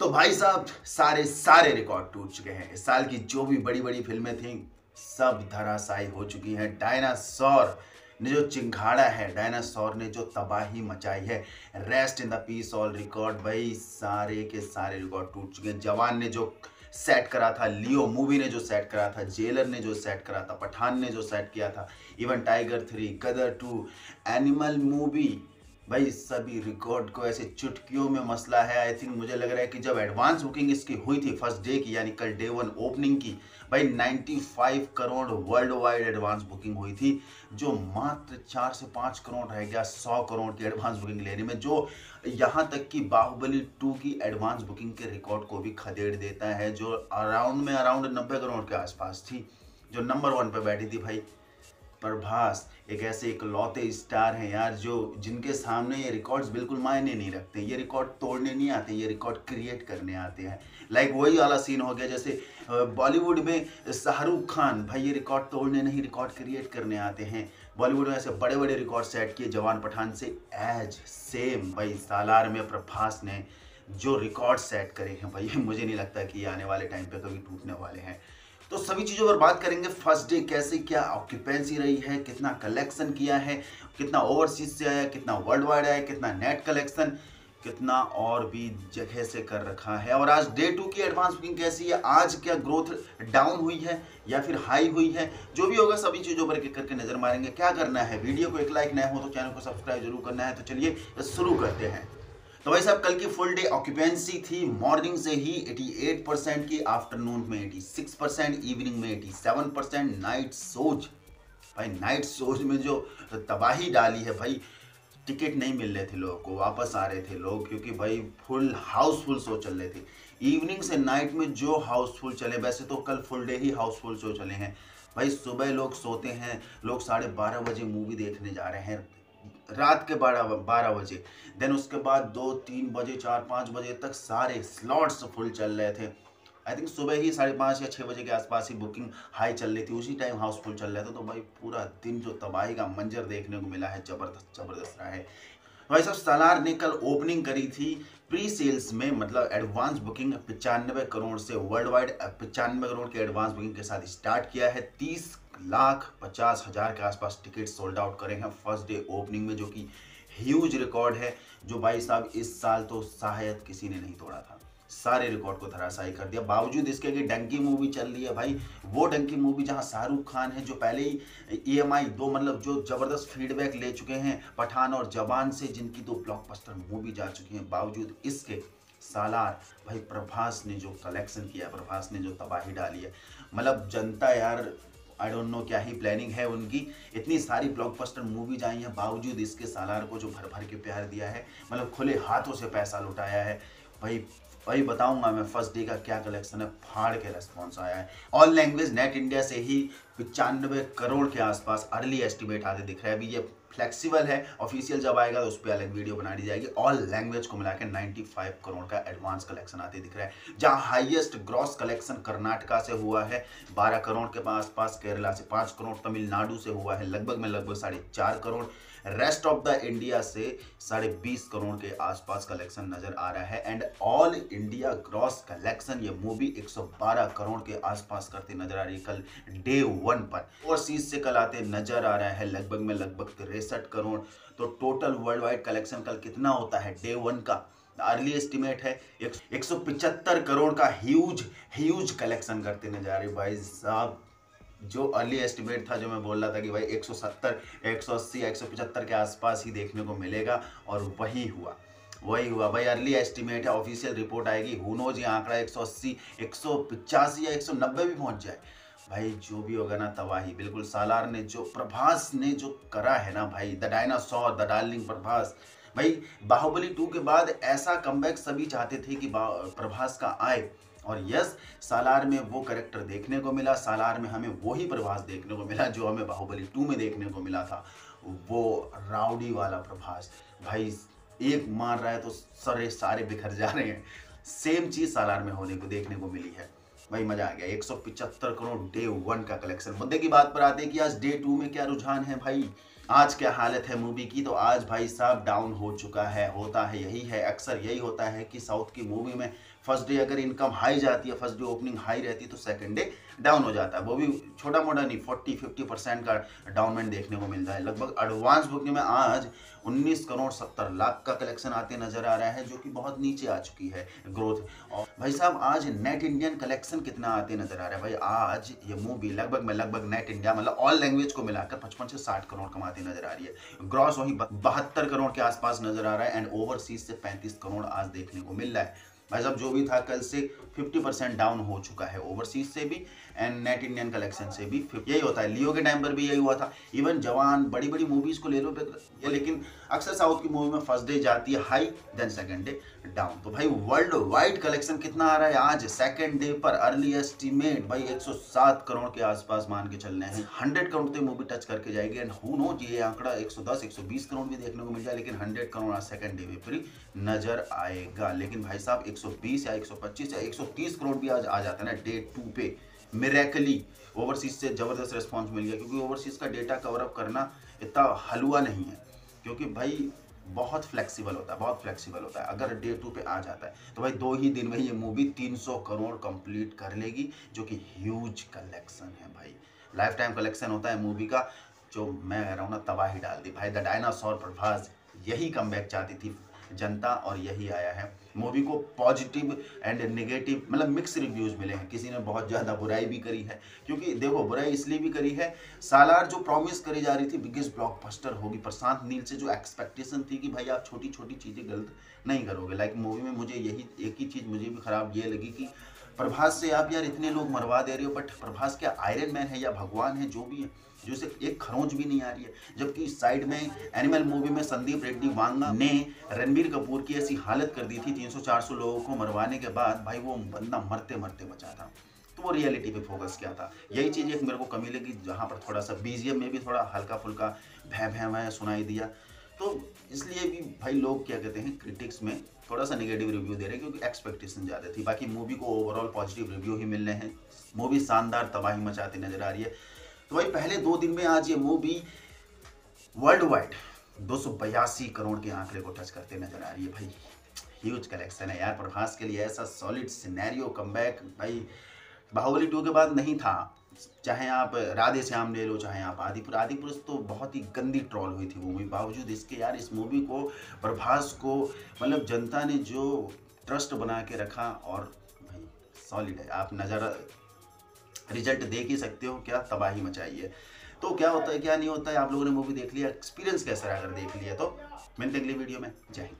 तो भाई साहब, सारे सारे रिकॉर्ड टूट चुके हैं। इस साल की जो भी बड़ी बड़ी फ़िल्में थी, सब धराशायी हो चुकी हैं। डायनासोर ने जो चिंगाड़ा है, डायनासोर ने जो तबाही मचाई है rest in the peace all record भाई सारे के सारे रिकॉर्ड टूट चुके हैं। जवान ने जो सेट करा था लियो मूवी ने जो सेट करा था जेलर ने जो सेट करा था, पठान ने जो सेट किया था even Tiger three Gadar two Animal movie भाई, सभी रिकॉर्ड को ऐसे चुटकियों में मसला है। आई थिंक मुझे लग रहा है कि जब एडवांस बुकिंग इसकी हुई थी फ़र्स्ट डे की, यानी कल डे वन ओपनिंग की, भाई 95 crore world wide advance booking हुई थी, जो मात्र चार से पाँच करोड़ रह गया सौ करोड़ की एडवांस बुकिंग लेने में, जो यहाँ तक कि बाहुबली टू की एडवांस बुकिंग के रिकॉर्ड को भी खदेड़ देता है, जो अराउंड में अराउंड नब्बे करोड़ के आसपास थी, जो नंबर वन पर बैठी थी भाई। प्रभास एक ऐसे एक लौते स्टार हैं यार जो जिनके सामने ये रिकॉर्ड्स बिल्कुल मायने नहीं रखते। ये रिकॉर्ड तोड़ने नहीं आते, ये रिकॉर्ड क्रिएट करने आते हैं। लाइक वही वाला सीन हो गया जैसे बॉलीवुड में शाहरुख खान, भाई ये रिकॉर्ड तोड़ने नहीं रिकॉर्ड क्रिएट करने आते हैं। बॉलीवुड में ऐसे बड़े बड़े रिकॉर्ड सेट किए, जवान पठान से एज सेम भाई सालार में प्रभास ने जो रिकॉर्ड सेट करे हैं, भाई, मुझे नहीं लगता कि ये आने वाले टाइम पे कभी टूटने वाले हैं। तो सभी चीज़ों पर बात करेंगे। फ़र्स्ट डे कैसे, क्या ऑक्यूपेंसी रही है, कितना कलेक्शन किया है, कितना ओवरसीज से आया, कितना वर्ल्ड वाइड आया, कितना नेट कलेक्शन कितना और भी जगह से कर रखा है। और आज डे टू की एडवांस बुकिंग कैसी है? आज क्या ग्रोथ डाउन हुई है या फिर हाई हुई है? जो भी होगा, सभी चीज़ों पर एक करके नज़र मारेंगे। क्या करना है? वीडियो को एक लाइक नया हो तो चैनल को सब्सक्राइब ज़रूर करना है। तो चलिए शुरू करते हैं। तो भाई साहब, कल की फुल डे ऑक्यूपेंसी थी। मॉर्निंग से ही 88 परसेंट की आफ्टरनून में 86 परसेंट इवनिंग में 87 परसेंट नाइट सोच भाई नाइट सोच में जो तबाही डाली है भाई टिकट नहीं मिल रहे थे लोगों को, वापस आ रहे थे लोग, क्योंकि भाई फुल हाउसफुल शो चल रहे थे। इवनिंग से नाइट में जो हाउसफुल चले, वैसे तो कल फुल डे ही हाउसफुल शो चले हैं। भाई सुबह लोग सोते हैं, लोग साढ़े बारह बजे मूवी देखने जा रहे हैं। रात के बारह बारह बजे। देन उसके बाद दो, तीन बजे, चार, पाँच बजे तक सारे स्लॉट्स फुल चल रहे थे। आई थिंक सुबह ही साढ़े पाँच या छः बजे के आसपास ही बुकिंग हाई चल रही थी। उसी टाइम हाउसफुल चल रहा था। तो भाई पूरा दिन जो तबाही का मंजर देखने को मिला है, ज़बरदस्त ज़बरदस्त रहा है। भाई साहब, सलार ने कल ओपनिंग करी थी प्री सेल्स में मतलब एडवांस बुकिंग पचानवे करोड़ से वर्ल्ड वाइड पचानवे करोड़ के एडवांस बुकिंग के साथ स्टार्ट किया है। तीस लाख पचास हज़ार के आसपास टिकट सोल्ड आउट करे हैं फ़र्स्ट डे ओपनिंग में, जो कि ह्यूज रिकॉर्ड है, जो भाई साहब इस साल तो शायद किसी ने नहीं तोड़ा था। सारे रिकॉर्ड को धराशायी कर दिया। बावजूद इसके कि डंकी मूवी चल रही है भाई, वो डंकी मूवी जहाँ शाहरुख खान है, जो पहले ही ईएमआई e दो मतलब जो ज़बरदस्त फीडबैक ले चुके हैं पठान और जवान से, जिनकी दो ब्लॉकबस्टर मूवी जा चुकी हैं। बावजूद इसके सालार, भाई प्रभास ने जो कलेक्शन किया प्रभास ने जो तबाही डाली है। मतलब जनता यार आई डोंट नो क्या ही प्लानिंग है उनकी। इतनी सारी ब्लॉकबस्टर मूवीज़ आई हैं, बावजूद इसके सालार को जो भर भर के प्यार दिया है मतलब खुले हाथों से पैसा लुटाया है। भाई वही बताऊँगा मैं फ़र्स्ट डे का क्या कलेक्शन है, फाड़ के रेस्पॉन्स आया है। ऑल लैंग्वेज नेट इंडिया से ही पचानवे करोड़ के आसपास अर्ली एस्टिमेट आते दिख रहा है। अभी ये फ्लेक्सिबल है, ऑफिशियल जब आएगा तो उस पर अलग वीडियो बना दी जाएगी। ऑल लैंग्वेज को मिला के नाइन्टी करोड़ का एडवांस कलेक्शन आते दिख रहा है। जहाँ हाईएस्ट ग्रॉस कलेक्शन कर्नाटका से हुआ है 12 करोड़ के आसपास, केरला से 5 करोड़, तमिलनाडु से हुआ है, लगभग में लगभग साढ़े चार crore. Rest of the India से साढ़े बीस करोड़ के आसपास कलेक्शन नज़र आ रहा है। And all India gross collection ये मूवी 112 करोड़ के आसपास करते नज़र आ रही है कल डे वन पर। ओवरसीज से कल आते नज़र आ रहा है, लगभग में लगभग तिरसठ करोड़। तो टोटल वर्ल्ड वाइड कलेक्शन कल कितना होता है? डे वन का। अर्ली एस्टिमेट है एक सौ पिचहत्तर करोड़ का ह्यूज ह्यूज कलेक्शन करते नज़र आ रही भाई साहब। जो अर्ली एस्टिमेट था जो मैं बोल रहा था कि भाई 170, 180, 175 के आसपास ही देखने को मिलेगा और वही हुआ। वही हुआ भाई अर्ली एस्टिमेट है ऑफिशियल रिपोर्ट आएगी। हुनोज ये आंकड़ा 180, 185 या 190 भी पहुँच जाए। भाई, जो भी होगा ना तबाही। बिल्कुल, सालार ने जो प्रभास ने जो करा है ना भाई, the dinosaur, the darling Prabhas, भाई, बाहुबली टू के बाद ऐसा कमबैक सभी चाहते थे कि प्रभास का आए। और यस सालार में वो करेक्टर देखने को मिला, सालार में हमें वही प्रभास देखने को मिला, जो हमें बाहुबली टू में देखने को मिला था, वो राउडी वाला प्रभास। भाई, एक मार रहा है तो सारे सारे बिखर जा रहे हैं। सेम चीज़ सालार में होने को, देखने को मिली है। भाई, मज़ा आ गया। 175 करोड़ डे वन का कलेक्शन मुद्दे की बात पर आते हैं कि आज डे टू में क्या रुझान है भाई? आज क्या हालत है मूवी की? तो आज भाई साहब डाउन हो चुका है, होता है, यही है। अक्सर यही होता है कि साउथ की मूवी में फ़र्स्ट डे अगर इनकम हाई जाती है फ़र्स्ट डे ओपनिंग हाई रहती है तो सेकंड डे डाउन हो जाता है। वो भी छोटा मोटा नहीं फोर्टी फिफ्टी परसेंट का डाउनमेंट देखने को मिलता है। लगभग एडवांस बुकिंग में आज 19 करोड़ 70 लाख का कलेक्शन आते नज़र आ रहा है, जो कि बहुत नीचे आ चुकी है ग्रोथ। और भाई साहब, आज नेट इंडियन कलेक्शन कितना आते नज़र आ रहा है? भाई, आज ये मूवी लगभग में लगभग नेट इंडिया मतलब ऑल लैंग्वेज को मिलाकर पचपन से साठ करोड़ कमाती नज़र आ रही है। ग्रॉस वही बहत्तर करोड़ के आसपास नज़र आ रहा है एंड ओवरसीज से पैंतीस करोड़ आज देखने को मिल रहा है। भाई साहब, जो भी था, कल से 50 परसेंट डाउन हो चुका है ओवरसीज से भी एंड नेट इंडियन कलेक्शन से भी यही होता है। लियो के टाइम पर भी यही हुआ था। इवन जवान बड़ी बड़ी मूवीज़ को ले लो लेकिन अक्सर साउथ की मूवी में फ़र्स्ट डे जाती है high then second day down तो भाई वर्ल्ड वाइड कलेक्शन कितना आ रहा है आज? सेकंड डे पर अर्ली एस्टिमेट भाई 107 करोड़ के आसपास मान के चलने हैं। 100 करोड़ तो मूवी टच करके जाएगी एंड हु नो ये आंकड़ा 110 120 करोड़ भी देखने को मिल जाए, लेकिन 100 करोड़ सेकंड डे पर नज़र आएगा। लेकिन भाई साहब 120 या 125 या 130 करोड़ भी आज आ जाता है ना डे टू पे। मेरेकली ओवरसीज से ज़बरदस्त रिस्पॉन्स मिल गया, क्योंकि ओवरसीज का डेटा कवरअप करना इतना हलवा नहीं है, क्योंकि भाई बहुत फ्लेक्सिबल होता है, बहुत फ्लेक्सिबल होता है। अगर डे टू पे आ जाता है तो भाई दो ही दिन में ये मूवी 300 करोड़ कंप्लीट कर लेगी, जो कि ह्यूज कलेक्शन है भाई। लाइफ टाइम कलेक्शन होता है मूवी का, जो मैं कह रहा हूँ ना, तबाही डाल दी। भाई द डायनासोर प्रभाज यही कम चाहती थी जनता और यही आया है। मूवी को पॉजिटिव एंड नेगेटिव मतलब मिक्स रिव्यूज़ मिले हैं। किसी ने बहुत ज़्यादा बुराई भी करी है, क्योंकि देखो, बुराई इसलिए भी करी है, सालार जो प्रॉमिस करी जा रही थी बिगेस्ट ब्लॉकबस्टर होगी। प्रशांत नील से जो एक्सपेक्टेशन थी कि भाई आप छोटी छोटी चीज़ें गलत नहीं करोगे। लाइक मूवी में मुझे यही, एक ही चीज़ मुझे भी ख़राब ये लगी कि प्रभास से आप यार इतने लोग मरवा दे रहे हो बट प्रभास क्या आयरन मैन है या भगवान है, जो भी है, जो से एक खरोंच भी नहीं आ रही है। जबकि इस साइड में एनिमल मूवी में संदीप रेड्डी वांगा ने रणबीर कपूर की ऐसी हालत कर दी थी 300-400 लोगों को मरवाने के बाद भाई वो बंदा मरते मरते बचा था। तो वो रियलिटी पे फोकस किया था। यही चीज़ एक मेरे को कमी लगी, जहाँ पर थोड़ा सा बीजीएम में भी थोड़ा हल्का फुल्का भय भय सुनाई दिया। तो इसलिए भी भाई लोग क्या कहते हैं क्रिटिक्स में थोड़ा सा नेगेटिव रिव्यू दे रहे हैं क्योंकि एक्सपेक्टेशन ज़्यादा थी। बाकी मूवी को ओवरऑल पॉजिटिव रिव्यू ही मिल रहे हैं। मूवी शानदार तबाही मचाती नज़र आ रही है। तो भाई पहले दो दिन में आज ये मूवी वर्ल्ड वाइड दो सौ बयासी करोड़ के आंकड़े को टच करते नज़र आ रही है भाई। ह्यूज कलेक्शन है यार प्रभास के लिए ऐसा सॉलिड सिनेरियो कमबैक भाई बाहुबली टू के बाद नहीं था। चाहे आप राधे श्याम ले लो, चाहे आप आदिपुर आदिपुर तो बहुत ही गंदी ट्रॉल हुई थी मूवी बावजूद इसके यार, इस मूवी को, प्रभास को मतलब जनता ने जो ट्रस्ट बना के रखा और भाई सॉलिड है। आप नज़र रिज़ल्ट देख ही सकते हो, क्या तबाही मचाई है। तो क्या होता है, क्या नहीं होता है, आप लोगों ने मूवी देख लिया एक्सपीरियंस कैसा है अगर देख लिया तो। मिलते अगली वीडियो में। जय हिंद।